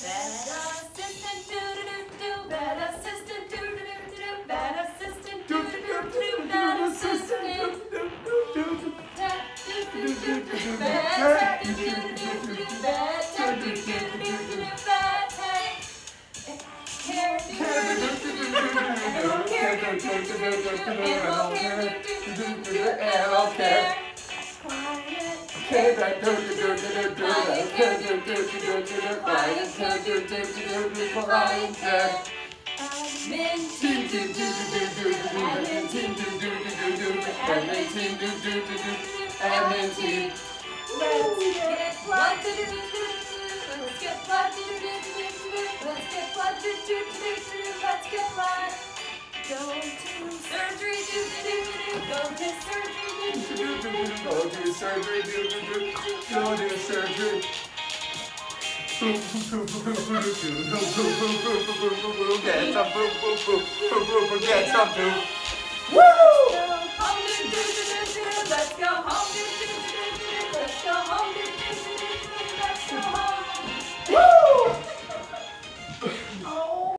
Animal care. Do do do do. Animal care, do do do do. Animal care. Quiet care. If I Do do do do do. Quiet care. Admin team do do do do do do do do do do do do do do. Let's get blood do do do do Let's get blood do do do do Let's get blood do do do do Let's get blood. To surgery do do do do surgery do do do do surgery do do do surgery. Get some, get some, get some, woo!